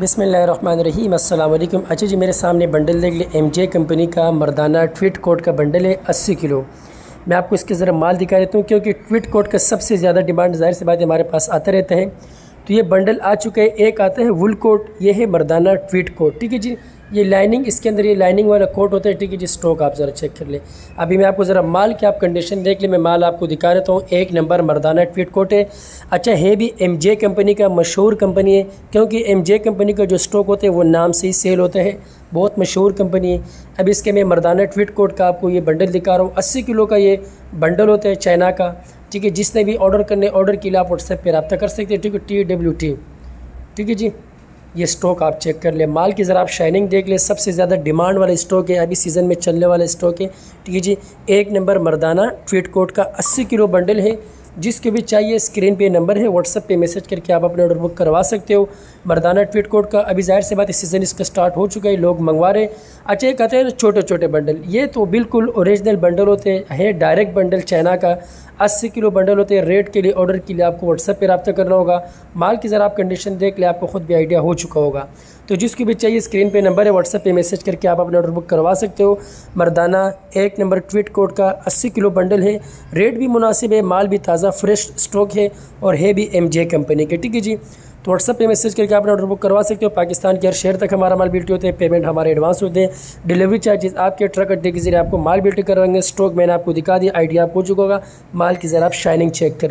बिसमीम अल्लाम अच्छा जी, मेरे सामने बंडल देख लिए एम जे कंपनी का मर्दाना ट्विट कोट का बंडल है, अस्सी किलो। मैं आपको इसके ज़रा माल दिखा देता हूँ, क्योंकि ट्विट कोट का सबसे ज़्यादा डिमांड ज़ाहिर सी बात हमारे पास आता रहता है। तो ये बंडल आ चुका है, एक आता है वुल कोट, ये है मर्दाना ट्विट कोट। ठीक है जी ये लाइनिंग इसके अंदर ये लाइनिंग वाला कोट होता है, ठीक है जी स्टॉक आप ज़रा चेक कर ले। अभी मैं आपको ज़रा माल की आप कंडीशन देख ले, मैं माल आपको दिखा देता हूँ। एक नंबर मर्दाना ट्वीट कोट है। अच्छा है भी एम जे कंपनी का मशहूर कंपनी है, क्योंकि एम जे कंपनी का जो स्टॉक होता है, वो नाम से ही सेल होता है। बहुत मशहूर कंपनी है। अब इसके मैं मर्दाना ट्वीट कोट का आपको ये बंडल दिखा रहा हूँ। अस्सी किलो का ये बंडल होता है चाइना का, ठीक है, जिसने भी ऑर्डर करने ऑर्डर के लिए आप व्हाट्सएप पर रब्ता कर सकते हैं, ठीक है टी डब्ल्यू टी ठीक है जी। ये स्टॉक आप चेक कर लें। माल की ज़रा आप शाइनिंग देख लें। सबसे ज़्यादा डिमांड वाला स्टॉक है। अभी सीज़न में चलने वाला स्टॉक है। ठीक है जी? एक नंबर मर्दाना ट्वीट कोट का 80 किलो बंडल है। जिसके भी चाहिए स्क्रीन पे नंबर है। व्हाट्सअप पे मैसेज करके आप अपने ऑर्डर बुक करवा सकते हो। मर्दाना ट्वीट कोड का अभी ज़ाहिर से बात इस सीज़न इसका स्टार्ट हो चुका है। लोग मंगवा रहे अच्छा ये कहते हैं छोटे छोटे बंडल ये तो बिल्कुल ओरिजिनल बंडल होते हैं। डायरेक्ट बंडल चाइना का। अस्सी किलो बंडल होते हैं, रेट के लिए ऑर्डर के लिए आपको व्हाट्सएप पर रबा करना होगा। माल की ज़रा आप कंडीशन देख लें, आपको खुद भी आइडिया हो चुका होगा। तो जिसकी भी चाहिए स्क्रीन पे नंबर है व्हाट्सएप पे मैसेज करके आप अपना ऑर्डर बुक करवा सकते हो। मर्दाना, एक नंबर ट्वीट कोड का 80 किलो बंडल है। रेट भी मुनासिब है, माल भी ताज़ा फ्रेश स्टॉक है और है भी एमजे कंपनी के। ठीक है जी? व्हाट्सअप पे मैसेज करके आप ऑर्डर बुक करवा सकते हो। पाकिस्तान के हर शहर तक हमारा माल बिल्टी होते हैं पेमेंट हमारे एडवांस होते हैं। डिलीवरी चार्जेस आपके ट्रक अड्डे के ज़रिए आपको माल बिल्टी करवाएँगे। स्टॉक मैंने आपको दिखा दिया आइडिया आपको चुका होगा। माल की ज़रा आप शाइनिंग चेक कर